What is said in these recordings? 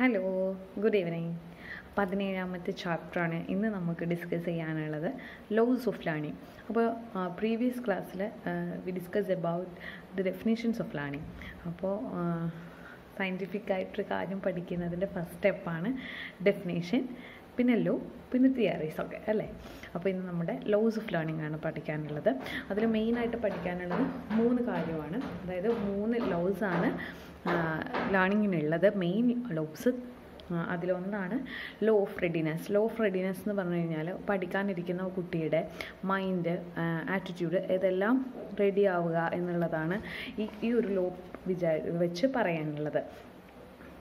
Hello good evening പതിനേഴാമത്തെ ചാപ്റ്ററാണ് ഇന്ന് നമുക്ക് ഡിസ്കസ് ചെയ്യാനുള്ളത് ലോസ് ഓഫ് ലേണിംഗ് അപ്പോൾ പ്രീവിയസ് ക്ലാസ്സിൽ we discuss about the definitions of learning അപ്പോൾ സയൻറ്റിഫിക് ആയിട്ടൊരു കാര്യം പഠിക്കുന്നതിൻ്റെ ഫസ്റ്റ് സ്റ്റെപ്പാണ് ഡെഫിനേഷൻ പിന്നെ ലോ പിന്നെ തിയറീസ് ഒക്കെ അല്ലേ അപ്പോൾ ഇന്ന് നമ്മുടെ ലോസ് ഓഫ് ലേണിംഗ് ആണ് പഠിക്കാനുള്ളത് അതിൽ മെയിനായിട്ട് പഠിക്കാനുള്ളത് മൂന്ന് കാര്യമാണ് അതായത് മൂന്ന് ലോസ് ആണ് ലേണിങ്ങിനുള്ളത് മെയിൻ ലോബ്സ് അതിലൊന്നാണ് law of readiness law of readiness എന്ന് പറഞ്ഞു കഴിഞ്ഞാൽ പഠിക്കാനിരിക്കുന്ന കുട്ടിയുടെ മൈൻഡ് ആറ്റിറ്റ്യൂഡ് ഇതെല്ലാം റെഡി ആവുക എന്നുള്ളതാണ് ഈ ഈ ഒരു ലോ വിചാ വെച്ച് പറയാനുള്ളത്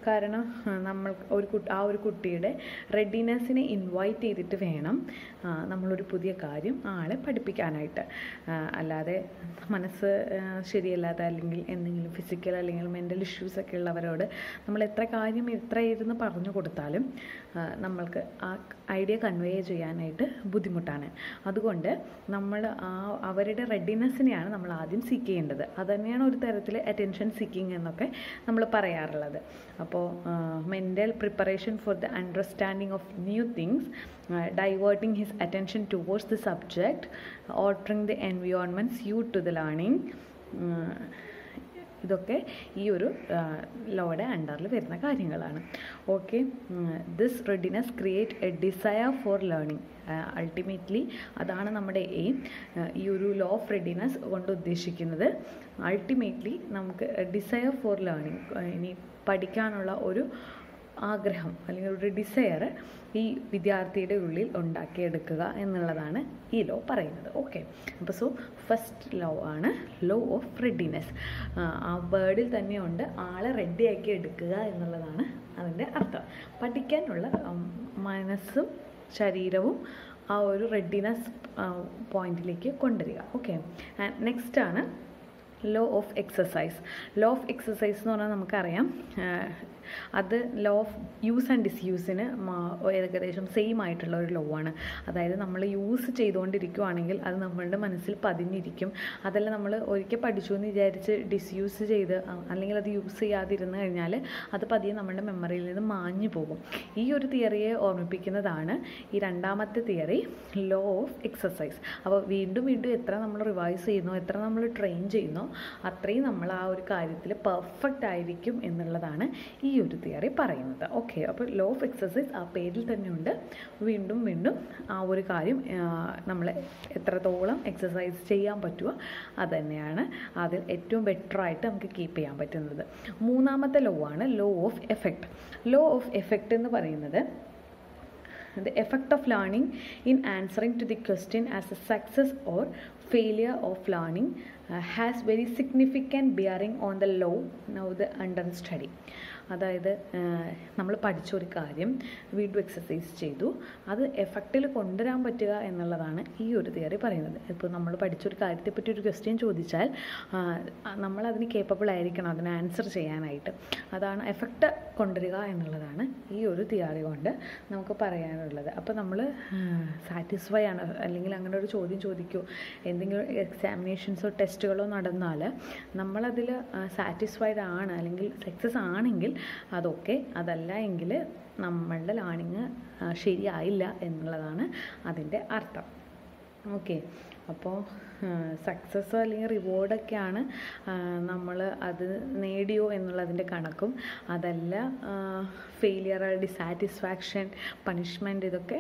കാരണം നമ്മൾ ഒരു കുട്ടി ആ ഒരു കുട്ടിയുടെ റെഡിനെസ്സിനെ ഇൻവൈറ്റ് ചെയ്തിട്ട് വേണം നമ്മളൊരു പുതിയ കാര്യം ആളെ പഠിപ്പിക്കാനായിട്ട് അല്ലാതെ മനസ്സ് ശരിയല്ലാതെ അല്ലെങ്കിൽ എന്തെങ്കിലും ഫിസിക്കൽ അല്ലെങ്കിൽ മെൻ്റൽ ഇഷ്യൂസ് ഒക്കെ ഉള്ളവരോട് നമ്മൾ എത്ര കാര്യം എത്ര ഇരുന്ന് പറഞ്ഞു കൊടുത്താലും നമ്മൾക്ക് ആ ഐഡിയ കൺവേ ചെയ്യാനായിട്ട് ബുദ്ധിമുട്ടാണ് അതുകൊണ്ട് നമ്മൾ ആ അവരുടെ റെഡിനെസ്സിനെയാണ് നമ്മൾ ആദ്യം സീക്ക് ചെയ്യേണ്ടത് അത് തന്നെയാണ് ഒരു തരത്തിൽ അറ്റൻഷൻ സീക്കിങ് എന്നൊക്കെ നമ്മൾ പറയാറുള്ളത് അപ്പോൾ mental preparation for the understanding of new things, diverting his attention towards the subject, altering the environments suited to the learning. ഇതൊക്കെ ഈ ഒരു ലോയുടെ അണ്ടറിൽ വരുന്ന കാര്യങ്ങളാണ് okay this readiness create a desire for learning ultimately അതാണ് നമ്മുടെ എയിം ഈ ഒരു ലോ ഓഫ് റെഡിനെസ് കൊണ്ട് ഉദ്ദേശിക്കുന്നത് അൾട്ടിമേറ്റ്ലി നമുക്ക് ഡിസയർ ഫോർ ലേണിംഗ് ഇനി പഠിക്കാനുള്ള ഒരു ആഗ്രഹം അല്ലെങ്കിൽ ഒരു ഡിസയർ ഈ വിദ്യാർത്ഥിയുടെ ഉള്ളിൽ ഉണ്ടാക്കിയെടുക്കുക എന്നുള്ളതാണ് ഈ ലോ പറയുന്നത് ഓക്കെ അപ്പോൾ സോ ഫസ്റ്റ് ലോ ആണ് ലോ ഓഫ് റെഡിനെസ് ആ വേർഡിൽ തന്നെയുണ്ട് ആളെ റെഡിയാക്കി എടുക്കുക എന്നുള്ളതാണ് അതിൻ്റെ അർത്ഥം പഠിക്കാനുള്ള മനസ്സും ശരീരവും ആ ഒരു റെഡിനെസ് പോയിന്റിലേക്ക് കൊണ്ടുവരിക ഓക്കെ നെക്സ്റ്റ് ആണ് law of exercise law of exercise എന്ന് പറഞ്ഞാൽ നമുക്കറിയാം അത് ലോ ഓഫ് യൂസ് ആൻഡ് ഡിസ്യൂസിന് ഏകദേശം സെയിം ആയിട്ടുള്ള ഒരു ലോ ആണ് അതായത് നമ്മൾ യൂസ് ചെയ്തുകൊണ്ടിരിക്കുവാണെങ്കിൽ അത് നമ്മളുടെ മനസ്സിൽ പതിഞ്ഞിരിക്കും അതല്ല നമ്മൾ ഒരിക്കൽ പഠിച്ചു എന്ന് വിചാരിച്ച് ഡിസ്യൂസ് ചെയ്ത് അല്ലെങ്കിൽ അത് യൂസ് ചെയ്യാതിരുന്നു കഴിഞ്ഞാൽ അത് പതിയെ നമ്മുടെ മെമ്മറിയിൽ നിന്ന് മാഞ്ഞു പോകും ഈ ഒരു തിയറിയെ ഓർമ്മിപ്പിക്കുന്നതാണ് ഈ രണ്ടാമത്തെ തിയറി ലോ ഓഫ് എക്സസൈസ് അപ്പോൾ വീണ്ടും വീണ്ടും എത്ര നമ്മൾ റിവൈസ് ചെയ്യുന്നു എത്ര നമ്മൾ ട്രെയിൻ ചെയ്യുന്നു അത്രയും നമ്മൾ ആ ഒരു കാര്യത്തിൽ പെർഫെക്റ്റ് ആയിരിക്കും എന്നുള്ളതാണ് ഈ ഒരു തിയറി പറയുന്നത് ഓക്കെ അപ്പോൾ ലോ ഓഫ് എക്സസൈസ് ആ പേരിൽ തന്നെയുണ്ട് വീണ്ടും വീണ്ടും ആ ഒരു കാര്യം നമ്മൾ എത്രത്തോളം എക്സസൈസ് ചെയ്യാൻ പറ്റുമോ അതുതന്നെയാണ് അതിൽ ഏറ്റവും ബെറ്ററായിട്ട് നമുക്ക് കീപ്പ് ചെയ്യാൻ പറ്റുന്നത് മൂന്നാമത്തെ ലോ ആണ് law of effect law of effect എന്ന് പറയുന്നത് the effect of learning in answering to the question as a success or failure of learning uh, has very significant bearing on the law now the under study അതായത് നമ്മൾ പഠിച്ചൊരു കാര്യം വീണ്ടും exercise ചെയ്തു അത് എഫക്റ്റിൽ കൊണ്ടുവരാൻ പറ്റുക എന്നുള്ളതാണ് ഈ ഒരു തിയറി പറയുന്നത് ഇപ്പോൾ നമ്മൾ പഠിച്ചൊരു കാര്യത്തെപ്പറ്റി ഒരു ക്വസ്റ്റ്യൻ ചോദിച്ചാൽ നമ്മൾ അതിന് കേപ്പബിൾ ആയിരിക്കണം അതിന് ആൻസർ ചെയ്യാനായിട്ട് അതാണ് എഫക്റ്റ് കൊണ്ടുവരിക എന്നുള്ളതാണ് ഈ ഒരു തിയറി കൊണ്ട് നമുക്ക് പറയാനുള്ളത് അപ്പോൾ നമ്മൾ സാറ്റിസ്ഫൈ ആണ് അല്ലെങ്കിൽ അങ്ങനെ ഒരു ചോദ്യം ചോദിക്കൂ എന്തെങ്കിലും എക്സാമിനേഷൻസോ ടെസ്റ്റുകളോ നടന്നാൽ നമ്മളതിൽ സാറ്റിസ്ഫൈഡ് ആണ് അല്ലെങ്കിൽ സക്സസ് ആണെങ്കിൽ അതൊക്കെ അതല്ല എങ്കിൽ നമ്മളുടെ ലാണിങ് ശരിയായില്ല എന്നുള്ളതാണ് അതിൻ്റെ അർത്ഥം ഓക്കെ അപ്പോൾ സക്സസ് അല്ലെങ്കിൽ റിവോർഡൊക്കെയാണ് നമ്മൾ അത് നേടിയോ എന്നുള്ളതിൻ്റെ കണക്കും അതല്ല ഫെയിലിയർ ഡിസാറ്റിസ്ഫാക്ഷൻ പണിഷ്മെൻ്റ് ഇതൊക്കെ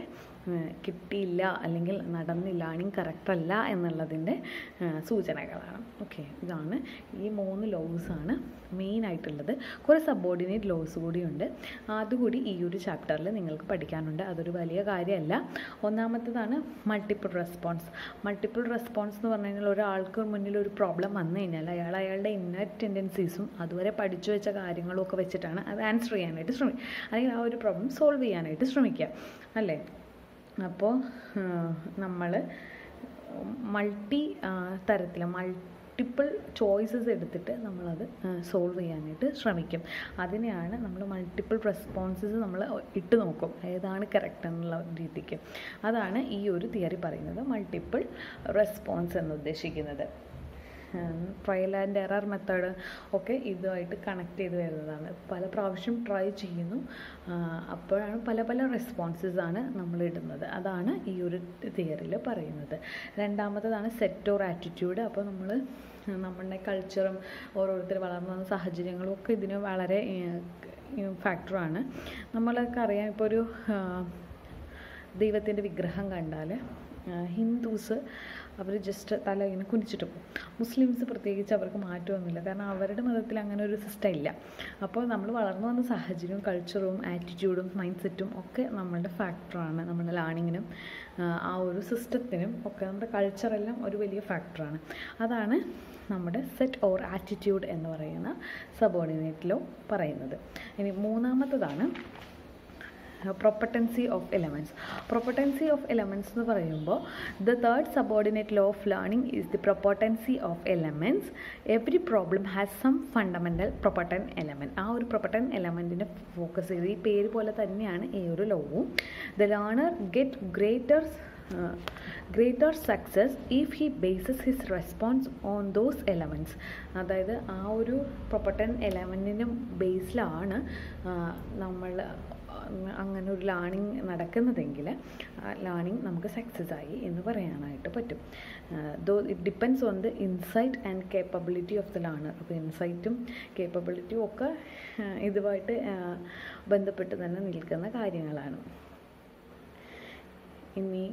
കിട്ടിയില്ല അല്ലെങ്കിൽ നടന്നില്ല ലേണിംഗ് കറക്റ്റ് അല്ല എന്നുള്ളതിൻ്റെ സൂചനകളാണ് ഓക്കെ ഇതാണ് ഈ മൂന്ന് ലോസാണ് മെയിനായിട്ടുള്ളത് കുറേ സബോർഡിനേറ്റ് ലോസ് കൂടിയുണ്ട് അതുകൂടി ഈ ഒരു ചാപ്റ്ററിൽ നിങ്ങൾക്ക് പഠിക്കാനുണ്ട് അതൊരു വലിയ കാര്യമല്ല ഒന്നാമത്തേതാണ് മൾട്ടിപ്പിൾ റെസ്പോൺസ് മൾട്ടിപ്പിൾ റെസ്പോൺസ് എന്ന് പറഞ്ഞു കഴിഞ്ഞാൽ ഒരാൾക്ക് മുന്നിൽ ഒരു പ്രോബ്ലം വന്നു കഴിഞ്ഞാൽ അയാൾ അയാളുടെ ഇന്നർ ടെൻഡൻസീസും അതുവരെ പഠിച്ചു വെച്ച കാര്യങ്ങളും ഒക്കെ വെച്ചിട്ടാണ് അത് ആൻസർ ചെയ്യാനായിട്ട് ശ്രമിക്കുക അല്ലെങ്കിൽ ആ ഒരു പ്രോബ്ലം സോൾവ് ചെയ്യാനായിട്ട് ശ്രമിക്കുക അല്ലേ അപ്പോൾ നമ്മൾ മൾട്ടി തരത്തിൽ മൾട്ടിപ്പിൾ ചോയ്സസ് എടുത്തിട്ട് നമ്മളത് സോൾവ് ചെയ്യാനായിട്ട് ശ്രമിക്കും അതിനെയാണ് നമ്മൾ മൾട്ടിപ്പിൾ റെസ്പോൺസസ് നമ്മൾ ഇട്ട് നോക്കും ഏതാണ് കറക്റ്റ് എന്നുള്ള രീതിക്ക് അതാണ് ഈ ഒരു തിയറി പറയുന്നത് മൾട്ടിപ്പിൾ റെസ്പോൺസ് എന്ന് ഉദ്ദേശിക്കുന്നത് ട്രയൽ ആൻഡ് എറർ മെത്തേഡ് ഒക്കെ ഇതുമായിട്ട് കണക്ട് ചെയ്ത് വരുന്നതാണ് പല പ്രാവശ്യം ട്രൈ ചെയ്യുന്നു അപ്പോഴാണ് പല പല റെസ്പോൺസസ് ആണ് നമ്മൾ ഇടുന്നത് അതാണ് ഈ ഒരു തിയറിയിൽ പറയുന്നത് രണ്ടാമത്തതാണ് സെറ്റ് ഓർ ആറ്റിറ്റ്യൂഡ് അപ്പോൾ നമ്മൾ നമ്മുടെ കൾച്ചറും ഓരോരുത്തർ വളർന്ന വന്ന സാഹചര്യങ്ങളും ഒക്കെ ഇതിന് വളരെ ഫാക്ടറാണ് നമ്മളൊക്കെ അറിയാം ഇപ്പോൾ ഒരു ദൈവത്തിൻ്റെ വിഗ്രഹം കണ്ടാൽ ഹിന്ദൂസ് അവർ ജസ്റ്റ് തല ഇങ്ങനെ കുനിച്ചിട്ട് പോകും മുസ്ലിംസ് പ്രത്യേകിച്ച് അവർക്ക് മാറ്റമൊന്നുമില്ല കാരണം അവരുടെ മതത്തിൽ അങ്ങനെ ഒരു സിസ്റ്റം ഇല്ല അപ്പോൾ നമ്മൾ വളർന്നു വന്ന സാഹചര്യവും കൾച്ചറും ആറ്റിറ്റ്യൂഡും മൈൻഡ് സെറ്റും ഒക്കെ നമ്മളുടെ ഫാക്ടറാണ് നമ്മുടെ ലേണിങ്ങിനും ആ ഒരു സിസ്റ്റത്തിനും ഒക്കെ നമ്മുടെ കൾച്ചറെല്ലാം ഒരു വലിയ ഫാക്ടറാണ് അതാണ് നമ്മുടെ സെറ്റ് ഓർ ആറ്റിറ്റ്യൂഡ് എന്ന് പറയുന്ന സബോർഡിനേറ്റിലോ പറയുന്നത് ഇനി മൂന്നാമത്തതാണ് prepotency of elements prepotency of elements എന്ന് പറയുമ്പോൾ the third subordinate law of learning is the prepotency of elements every problem has some fundamental prepotent element ആ ഒരു പ്രോപ്പർട്ടൻ എലമെൻറ്റിനെ ഫോക്കസ് ചെയ്ത് ഈ പേര് പോലെ തന്നെയാണ് ഈ ഒരു ലോവും the learner get greater greater success if he bases his response on those elements അതായത് ആ ഒരു പ്രോപ്പർട്ടൻ എലമെൻറ്റിൻ്റെ ബേസിലാണ് നമ്മൾ അങ്ങനെ ഒരു ലേണിംഗ് നടക്കുന്നതെങ്കിൽ ആ ലേണിംഗ് നമുക്ക് സക്സസ് ആയി എന്ന് പറയാനായിട്ട് പറ്റും though it depends on the insight and capability of the learner അപ്പോൾ ഇൻസൈറ്റും കേപ്പബിലിറ്റിയും ഒക്കെ ഇതുമായിട്ട് ബന്ധപ്പെട്ട് തന്നെ നിൽക്കുന്ന കാര്യങ്ങളാണ് ഇനി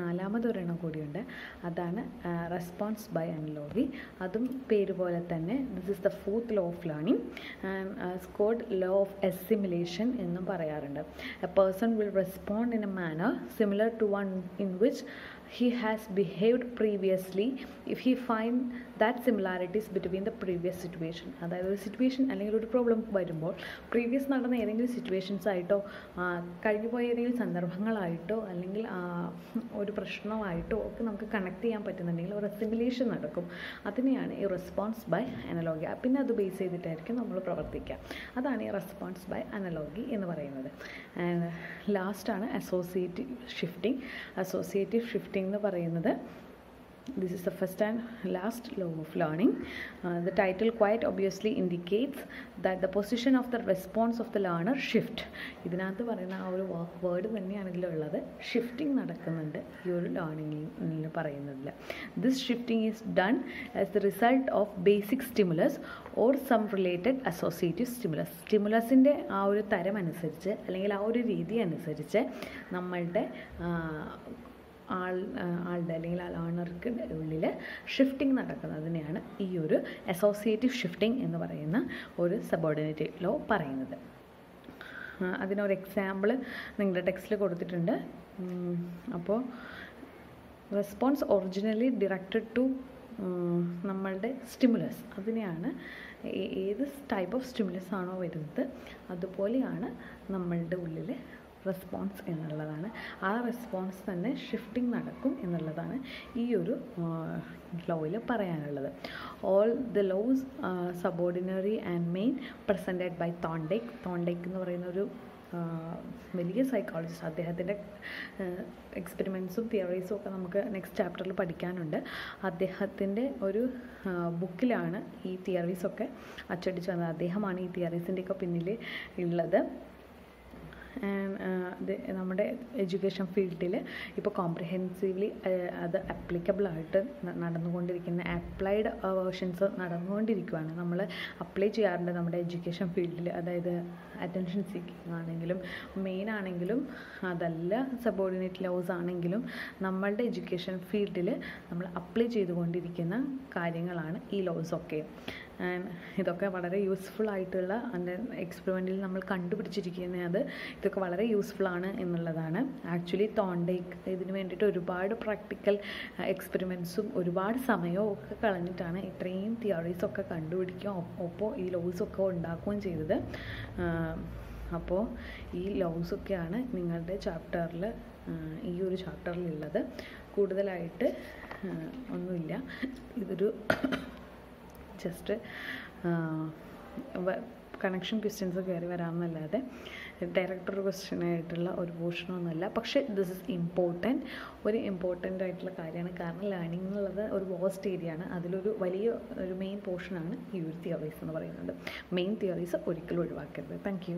നാലാമതൊരെണ്ണം കൂടിയുണ്ട് അതാണ് റെസ്പോൺസ് ബൈ അൺലോവി അതും പേര് പോലെ തന്നെ this is the fourth law of learning squad law of assimilation എന്നും പറയാറുണ്ട് a person will respond in a manner similar to one in which he has behaved previously if he find that similarities between the previous situation അതായത് ഒരു situation അല്ലെങ്കിൽ ഒരു problem വരുമ്പോൾ previous നടന്ന ഏതെങ്കിലും situations ആയിട്ടോ കഴിഞ്ഞുപോയ ഏതെങ്കിലും സന്ദർഭങ്ങളായിട്ടോ അല്ലെങ്കിൽ ഒരു പ്രശ്നമായിട്ടോ ഒക്കെ നമുക്ക് കണക്ട് ചെയ്യാൻ പറ്റുന്നുണ്ടെങ്കിൽ ഒരു അസിമിലേഷൻ നടക്കും അതിനെയാണ് ഈ റെസ്പോൺസ് ബൈ അനലോഗി പിന്നെ അത് ബേസ് ചെയ്തിട്ടായിരിക്കും നമ്മൾ പ്രവർത്തിക്കുക അതാണ് ഈ റെസ്പോൺസ് ബൈ അനലോഗി എന്ന് പറയുന്നത് ലാസ്റ്റാണ് associative shifting associative shifting testing എന്ന് പറയുന്നത് this is the first and last law of learning the title quite quite indicates that the position of the response of the learner shift ഇതിനകത്ത് പറയുന്ന ആ ഒരു വാക്ക് word തന്നെയാണെങ്കിലും ഉള്ളത് ഷിഫ്റ്റിംഗ് നടക്കുന്നുണ്ട് ഈ ഒരു ലേണിംഗിൽ പറയുന്നതിൽ this shifting is done as the result of basic stimulus or some related associative stimulus സ്റ്റിമുലസിൻ്റെ ആ ഒരു തരം അനുസരിച്ച് അല്ലെങ്കിൽ ആ ഒരു രീതി അനുസരിച്ച് നമ്മളുടെ ആളുടെ അല്ലെങ്കിൽ ആ ലേണർക്ക് ഉള്ളിൽ ഷിഫ്റ്റിംഗ് നടക്കുന്നതിനെയാണ് ഈ ഒരു അസോസിയേറ്റീവ് ഷിഫ്റ്റിംഗ് എന്ന് പറയുന്ന ഒരു സബോർഡിനേറ്റ് ലോ പറയുന്നത് അതിനൊരു എക്സാമ്പിൾ നിങ്ങളുടെ ടെക്സ്റ്റിൽ കൊടുത്തിട്ടുണ്ട് അപ്പോൾ റെസ്പോൺസ് ഒറിജിനലി ഡിറക്റ്റഡ് ടു നമ്മളുടെ സ്റ്റിമുലസ് അതിനെയാണ് ഏത് ടൈപ്പ് ഓഫ് സ്റ്റിമുലസ് ആണോ വരുന്നത് അതുപോലെയാണ് നമ്മളുടെ ഉള്ളിൽ റെസ്പോൺസ് എന്നുള്ളതാണ് ആ റെസ്പോൺസ് തന്നെ ഷിഫ്റ്റിംഗ് നടക്കും എന്നുള്ളതാണ് ഈ ഒരു ലോയിൽ പറയാനുള്ളത് all the laws subordinary and main presented by Thorndike Thorndike എന്ന് പറയുന്ന ഒരു വലിയ സൈക്കോളജിസ്റ്റ് അദ്ദേഹത്തിൻ്റെ എക്സ്പെരിമെൻസും തിയറീസും ഒക്കെ നമുക്ക് നെക്സ്റ്റ് ചാപ്റ്ററിൽ പഠിക്കാനുണ്ട് അദ്ദേഹത്തിൻ്റെ ഒരു ബുക്കിലാണ് ഈ തിയറീസൊക്കെ അച്ചടിച്ചു വന്നത് അദ്ദേഹമാണ് ഈ തിയറീസിൻ്റെയൊക്കെ പിന്നിൽ ഉള്ളത് നമ്മുടെ എഡ്യൂക്കേഷൻ ഫീൽഡിൽ ഇപ്പോൾ കോംപ്രിഹെൻസീവ്ലി അത് അപ്ലിക്കബിൾ ആയിട്ട് നടന്നുകൊണ്ടിരിക്കുന്ന അപ്ലൈഡ് വേർഷൻസ് നടന്നുകൊണ്ടിരിക്കുകയാണ് നമ്മൾ അപ്ലൈ ചെയ്യാറുണ്ട് നമ്മുടെ എഡ്യൂക്കേഷൻ ഫീൽഡിൽ അതായത് അറ്റൻഷൻ സീക്കിംഗ് ആണെങ്കിലും മെയിൻ ആണെങ്കിലും അതല്ല സബോർഡിനേറ്റ് ലോസ് ആണെങ്കിലും നമ്മളുടെ എഡ്യൂക്കേഷൻ ഫീൽഡിൽ നമ്മൾ അപ്ലൈ ചെയ്തുകൊണ്ടിരിക്കുന്ന കാര്യങ്ങളാണ് ഈ ലോസ് ഒക്കെ ഇതൊക്കെ വളരെ യൂസ്ഫുൾ ആയിട്ടുള്ള അതിൻ്റെ എക്സ്പെരിമെൻറ്റിൽ നമ്മൾ കണ്ടുപിടിച്ചിരിക്കുന്ന അത് ഇതൊക്കെ വളരെ യൂസ്ഫുള്ളാണ് എന്നുള്ളതാണ് ആക്ച്വലി തോണ്ടേക്ക് ഇതിന് വേണ്ടിയിട്ട് ഒരുപാട് പ്രാക്ടിക്കൽ എക്സ്പെരിമെൻസും uh, ഒരുപാട് സമയവും ഒക്കെ കളഞ്ഞിട്ടാണ് ഇത്രയും തിയറീസൊക്കെ കണ്ടുപിടിക്കുകയും ഒപ്പം ഈ ലോസൊക്കെ ഉണ്ടാക്കുകയും ചെയ്തത് uh, അപ്പോൾ ഈ ലോസൊക്കെയാണ് നിങ്ങളുടെ ചാപ്റ്ററിൽ uh, ഈ ഒരു ചാപ്റ്ററിലുള്ളത് കൂടുതലായിട്ട് ഒന്നുമില്ല ഇതൊരു ജസ്റ്റ് കണക്ഷൻ ക്വസ്റ്റ്യൻസ് കയറി വരാമെന്നല്ലാതെ ഡയറക്ടർ ക്വസ്റ്റ്യൻ ആയിട്ടുള്ള ഒരു പോർഷനൊന്നുമല്ല പക്ഷേ ദിസ് ഇസ് ഇമ്പോർട്ടൻറ്റ് ഒരു ഇമ്പോർട്ടൻ്റ് ആയിട്ടുള്ള കാര്യമാണ് കാരണം ലേണിംഗ് എന്നുള്ളത് ഒരു വാസ്റ്റ് ഏരിയ ആണ് അതിലൊരു വലിയ ഒരു മെയിൻ പോർഷനാണ് ഈ ഒരു തിയറീസ് എന്ന് പറയുന്നത് മെയിൻ തിയറീസ് ഒരിക്കലും ഒഴിവാക്കരുത് താങ്ക്